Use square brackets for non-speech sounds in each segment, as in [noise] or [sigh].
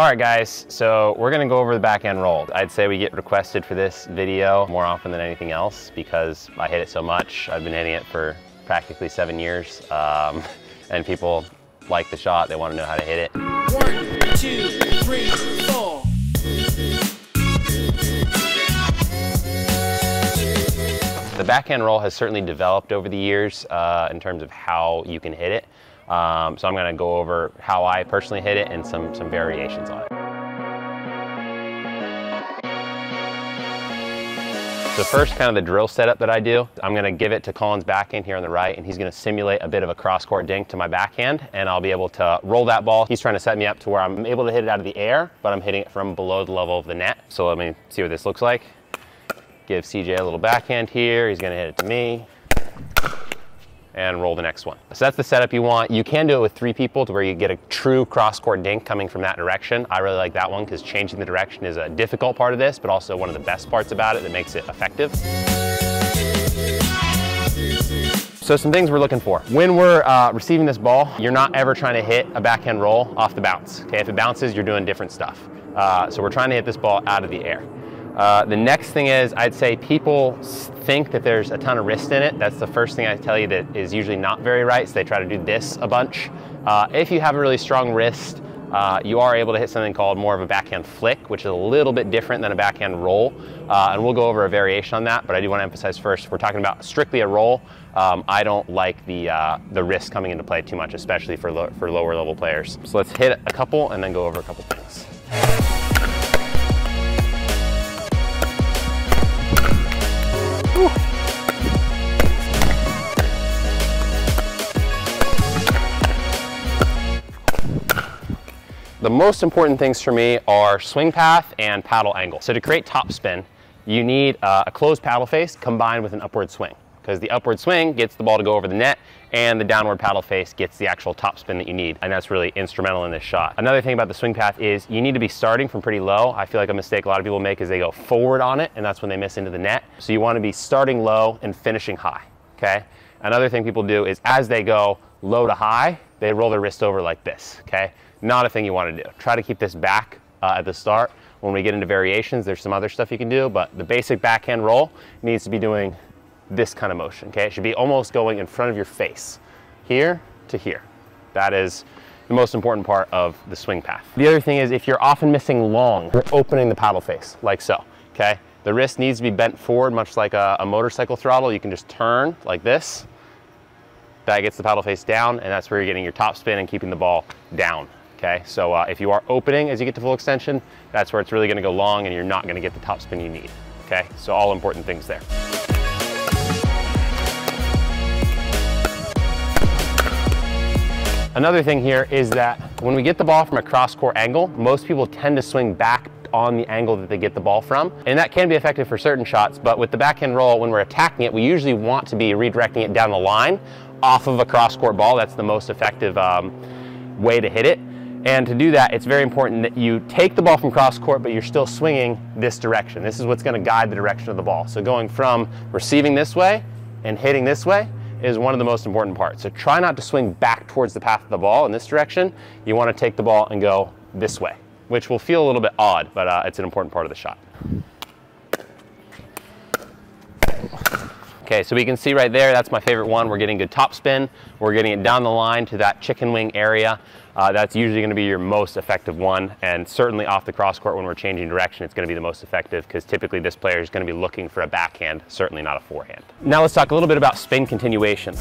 All right guys, so we're gonna go over the backhand roll. I'd say we get requested for this video more often than anything else because I hit it so much. I've been hitting it for practically seven years um, [laughs] and people like the shot, they wanna know how to hit it. One, two, three, four. The backhand roll has certainly developed over the years uh, in terms of how you can hit it. Um, so I'm gonna go over how I personally hit it and some, some variations on it. So first, kind of the drill setup that I do, I'm gonna give it to Colin's backhand here on the right, and he's gonna simulate a bit of a cross-court dink to my backhand, and I'll be able to roll that ball. He's trying to set me up to where I'm able to hit it out of the air, but I'm hitting it from below the level of the net. So let me see what this looks like. Give CJ a little backhand here. He's gonna hit it to me and roll the next one. So that's the setup you want. You can do it with three people to where you get a true cross-court dink coming from that direction. I really like that one because changing the direction is a difficult part of this, but also one of the best parts about it that makes it effective. So some things we're looking for. When we're uh, receiving this ball, you're not ever trying to hit a backhand roll off the bounce. Okay, if it bounces, you're doing different stuff. Uh, so we're trying to hit this ball out of the air. Uh, the next thing is, I'd say people think that there's a ton of wrist in it. That's the first thing I tell you that is usually not very right, so they try to do this a bunch. Uh, if you have a really strong wrist, uh, you are able to hit something called more of a backhand flick, which is a little bit different than a backhand roll. Uh, and we'll go over a variation on that, but I do want to emphasize first, we're talking about strictly a roll, um, I don't like the, uh, the wrist coming into play too much, especially for, lo for lower level players. So let's hit a couple and then go over a couple things. The most important things for me are swing path and paddle angle. So to create topspin, you need uh, a closed paddle face combined with an upward swing because the upward swing gets the ball to go over the net and the downward paddle face gets the actual topspin that you need. And that's really instrumental in this shot. Another thing about the swing path is you need to be starting from pretty low. I feel like a mistake a lot of people make is they go forward on it and that's when they miss into the net. So you want to be starting low and finishing high, okay? Another thing people do is as they go low to high, they roll their wrist over like this, okay? Not a thing you want to do. Try to keep this back uh, at the start. When we get into variations, there's some other stuff you can do, but the basic backhand roll needs to be doing this kind of motion, okay? It should be almost going in front of your face, here to here. That is the most important part of the swing path. The other thing is if you're often missing long, you're opening the paddle face, like so, okay? The wrist needs to be bent forward, much like a, a motorcycle throttle. You can just turn like this. That gets the paddle face down, and that's where you're getting your top spin and keeping the ball down, okay? So uh, if you are opening as you get to full extension, that's where it's really gonna go long and you're not gonna get the top spin you need, okay? So all important things there. Another thing here is that when we get the ball from a cross-court angle, most people tend to swing back on the angle that they get the ball from. And that can be effective for certain shots, but with the backhand roll, when we're attacking it, we usually want to be redirecting it down the line off of a cross-court ball. That's the most effective um, way to hit it. And to do that, it's very important that you take the ball from cross court, but you're still swinging this direction. This is what's gonna guide the direction of the ball. So going from receiving this way and hitting this way is one of the most important parts. So try not to swing back towards the path of the ball in this direction. You wanna take the ball and go this way, which will feel a little bit odd, but uh, it's an important part of the shot. Okay, so we can see right there, that's my favorite one. We're getting good top spin. We're getting it down the line to that chicken wing area. Uh, that's usually gonna be your most effective one. And certainly off the cross court when we're changing direction, it's gonna be the most effective because typically this player is gonna be looking for a backhand, certainly not a forehand. Now let's talk a little bit about spin continuation.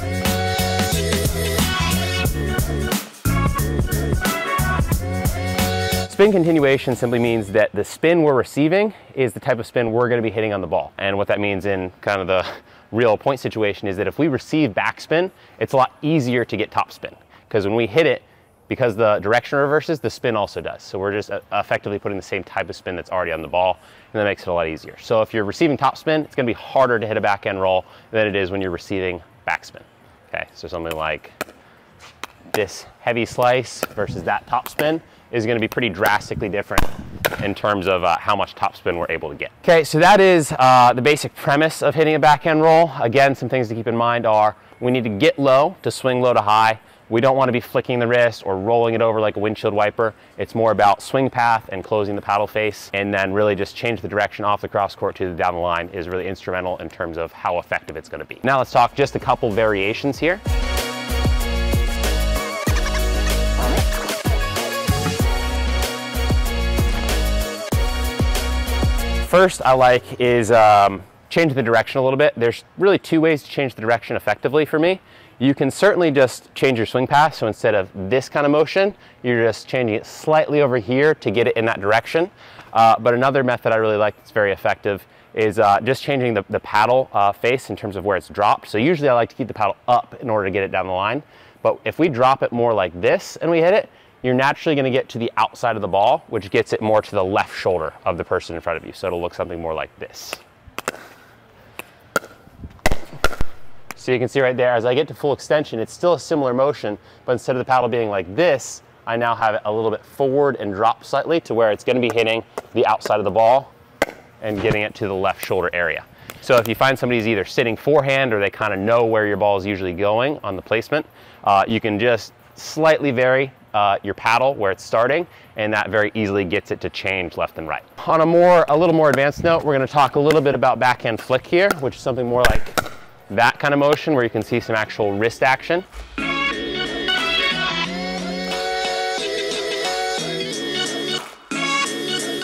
Spin continuation simply means that the spin we're receiving is the type of spin we're gonna be hitting on the ball. And what that means in kind of the real point situation is that if we receive backspin, it's a lot easier to get topspin. Because when we hit it, because the direction reverses, the spin also does. So we're just uh, effectively putting the same type of spin that's already on the ball, and that makes it a lot easier. So if you're receiving topspin, it's gonna be harder to hit a backhand roll than it is when you're receiving backspin. Okay, so something like this heavy slice versus that topspin is gonna be pretty drastically different in terms of uh, how much topspin we're able to get. Okay, so that is uh, the basic premise of hitting a backhand roll. Again, some things to keep in mind are we need to get low to swing low to high. We don't want to be flicking the wrist or rolling it over like a windshield wiper. It's more about swing path and closing the paddle face and then really just change the direction off the cross court to the down the line is really instrumental in terms of how effective it's going to be. Now let's talk just a couple variations here. First I like is um, change the direction a little bit. There's really two ways to change the direction effectively for me. You can certainly just change your swing path. So instead of this kind of motion, you're just changing it slightly over here to get it in that direction. Uh, but another method I really like that's very effective is uh, just changing the, the paddle uh, face in terms of where it's dropped. So usually I like to keep the paddle up in order to get it down the line. But if we drop it more like this and we hit it, you're naturally gonna get to the outside of the ball, which gets it more to the left shoulder of the person in front of you. So it'll look something more like this. So you can see right there, as I get to full extension, it's still a similar motion, but instead of the paddle being like this, I now have it a little bit forward and drop slightly to where it's gonna be hitting the outside of the ball and getting it to the left shoulder area. So if you find somebody's either sitting forehand or they kind of know where your ball is usually going on the placement, uh, you can just slightly vary uh, your paddle where it's starting, and that very easily gets it to change left and right. On a more, a little more advanced note, we're gonna talk a little bit about backhand flick here, which is something more like that kind of motion where you can see some actual wrist action.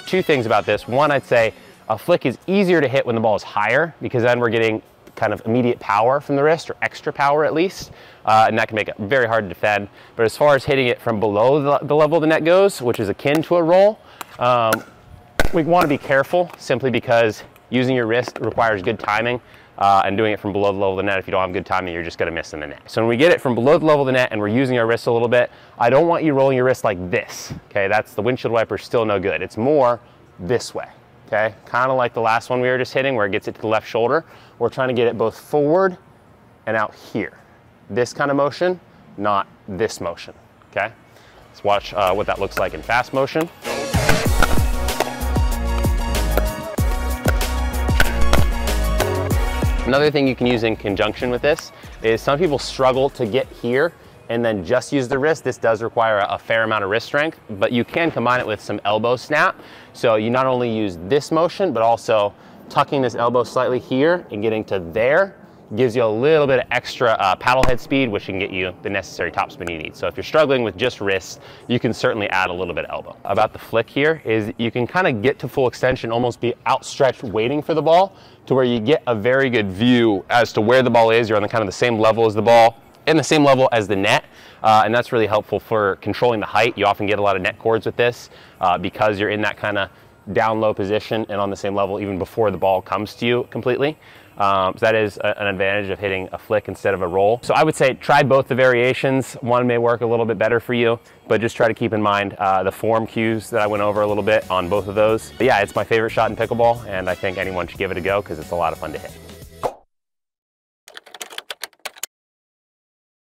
Two things about this. One, I'd say a flick is easier to hit when the ball is higher because then we're getting kind of immediate power from the wrist or extra power at least, uh, and that can make it very hard to defend. But as far as hitting it from below the, the level the net goes, which is akin to a roll, um, we want to be careful simply because using your wrist requires good timing. Uh, and doing it from below the level of the net, if you don't have good timing, you're just gonna miss in the net. So when we get it from below the level of the net and we're using our wrist a little bit, I don't want you rolling your wrist like this, okay? That's the windshield wiper, still no good. It's more this way okay? Kind of like the last one we were just hitting where it gets it to the left shoulder. We're trying to get it both forward and out here. This kind of motion, not this motion, okay? Let's watch uh, what that looks like in fast motion. Another thing you can use in conjunction with this is some people struggle to get here and then just use the wrist. This does require a, fair amount of wrist strength, but you can combine it with some elbow snap. So you not only use this motion, but also tucking this elbow slightly here and getting to there gives you a little bit of extra uh, paddle head speed, which can get you the necessary topspin you need. So if you're struggling with just wrists, you can certainly add a little bit of elbow. About the flick here is you can kind of get to full extension, almost be outstretched waiting for the ball to where you get a very good view as to where the ball is. You're on the kind of the same level as the ball in the same level as the net. Uh, and that's really helpful for controlling the height. You often get a lot of net cords with this uh, because you're in that kind of down low position and on the same level even before the ball comes to you completely. Um, so that is a, an advantage of hitting a flick instead of a roll. So I would say try both the variations. One may work a little bit better for you, but just try to keep in mind uh, the form cues that I went over a little bit on both of those. But yeah, it's my favorite shot in pickleball, and I think anyone should give it a go because it's a lot of fun to hit.